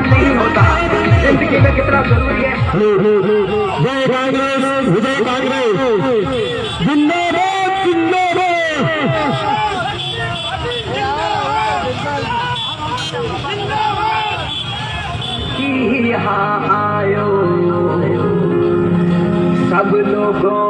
आसमान नहीं होता। ज़िंदगी में कितना ज़रूरी है। जय कांग्रेस विजय कांग्रेस जिंदाबाद यहाँ आयो। सब लोगों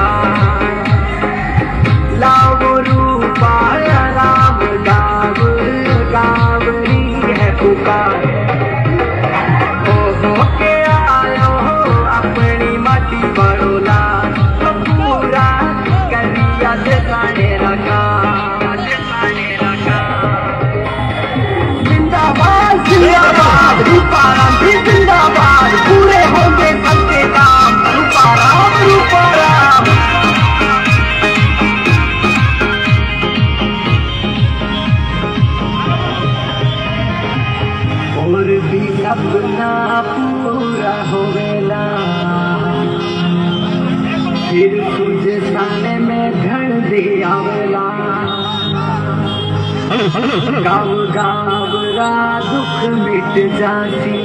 गाँव गाँव रा दुख मिट जाती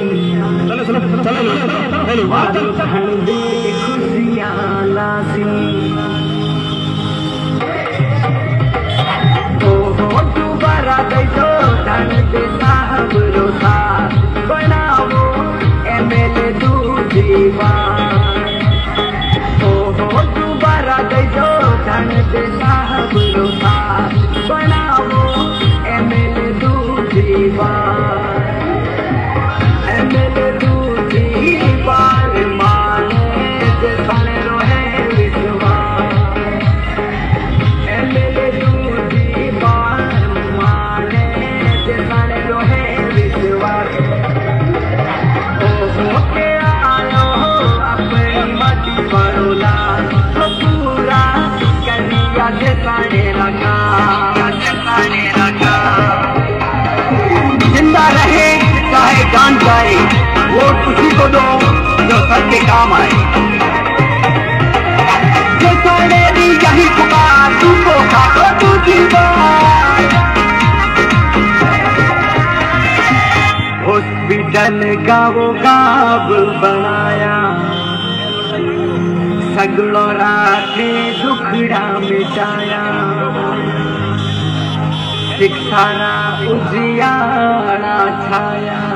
दे खुशियाँ लाती ओहो दोबारा दैजो धन दे साहब रोता बनावो एमएलए दूजीवा ओहो जाए वोट उसी को दो, जो काम आए। हॉस्पिटल गाँव गाँव बनाया। सगलो राखे दुखड़ा मिटाया। शिक्षाना उजियारा छाया।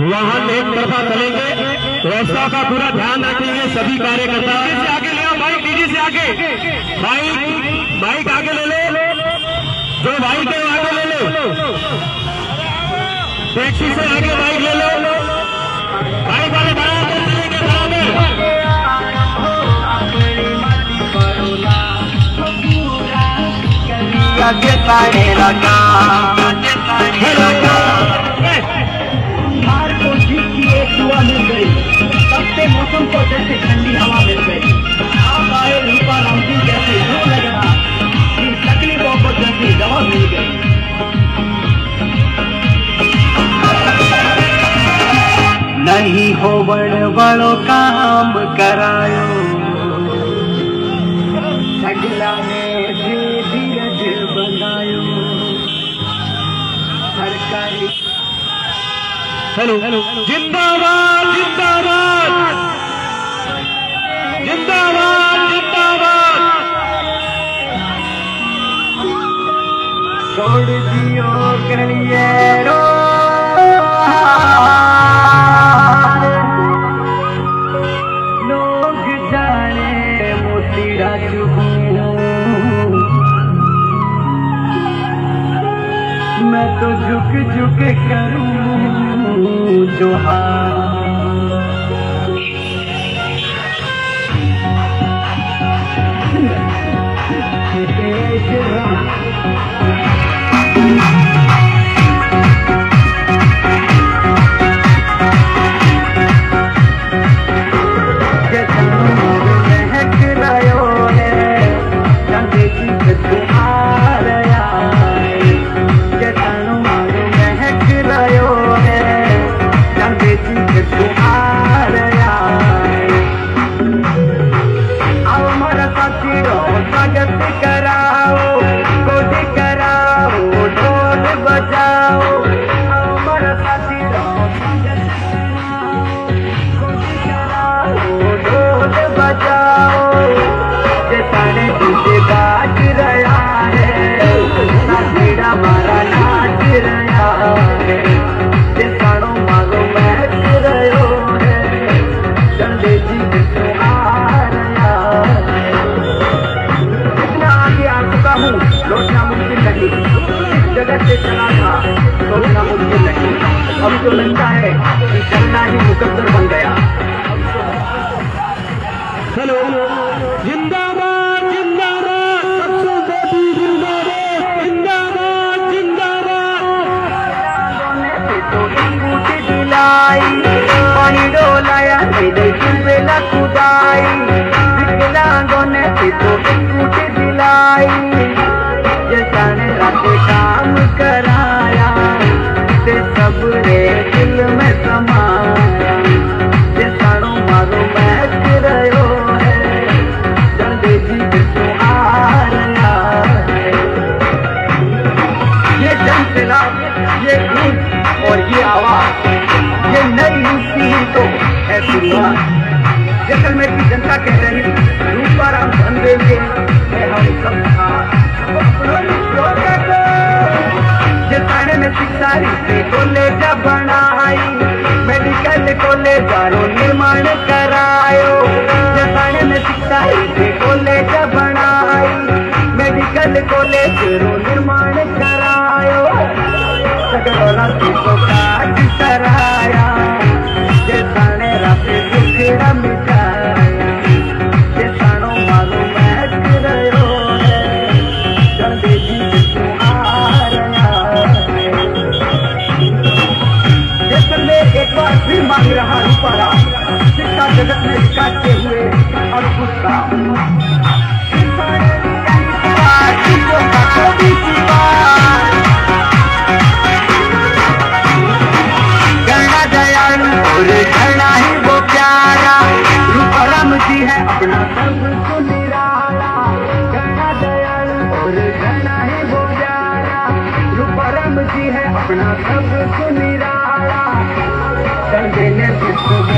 वाहन एक तरफा चलेंगे। व्यवस्था का पूरा ध्यान रखेंगे सभी कार्यकर्ता। से आगे ले आओ बाइक डीजे से आगे। बाइक बाइक आगे ले ले। जो बाइक है आगे ले लो। टैक्सी से आगे बाइक ले लो। बाइक वाले बराबर चलेंगे बराबर। आगे लगा सबसे मौसम को जैसे ठंडी हवा मिल गई। आप आए रूपा रामजी जैसे यूँ लग रहा। इन तकलीफों को जैसी दवा मिल गई। नहीं हो बड़ बड़ो काम करायो। सगला ने धीरज बनायो सरकारी हेलो। जिंदाबाद। Project अब तो लगता है कि चलना ही मुकद्दर बन गया। हेलो। जिंदाबाद जिंदाबाद। सबसे बेटी जिंदाबाद जिंदाबाद जिंदाबाद। सोने से तो दिलाई पानी डोलाया खुदाई विकलांगों ने तो रोनी निर्माण करायो। सिखाई कोलेज बणायो मेडिकल कोलेज जगत में दिखाते हुए और गुस्सा। ही वो प्यारा। रूपरम जी है अपना सबको निराला। गणा दयाल और गणा ही वो प्यारा। है अपना सबको निराला। चंद्र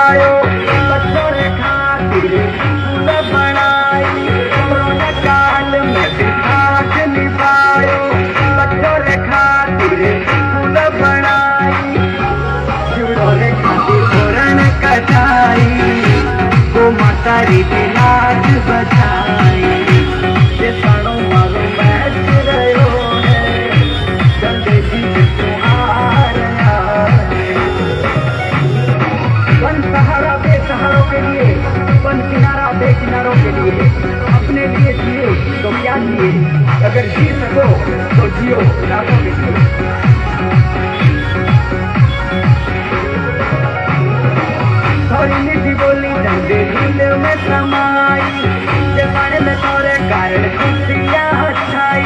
लिए अगर जी सको तो जियो ना तो जियो निधि बोली धंधे ढीले में समाई। जमाने में तोरे कारण खुशिया अच्छाई।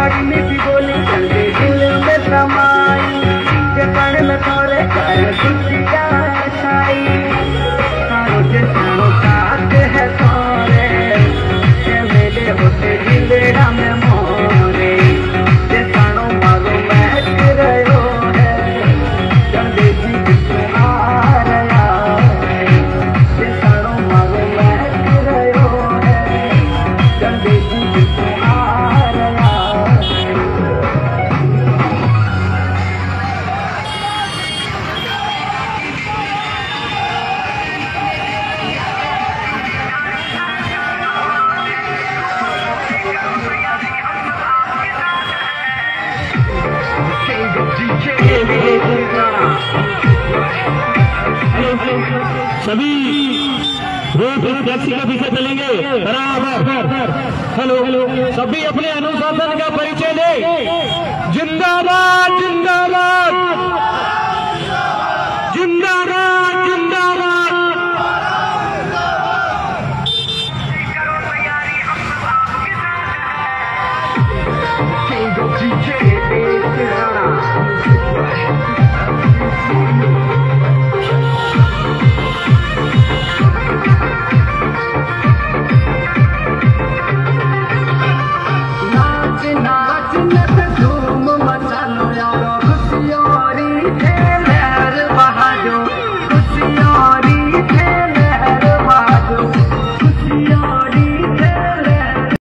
और निधि बोली धंधे ढीले में समाई। जमाने में तोरे कारण खुशिया टैक्सी के पीछे चलेंगे बराबर हेलो हेलो सभी अपने अनुशासन का परिचय दे जिंदाबाद जिंदाबाद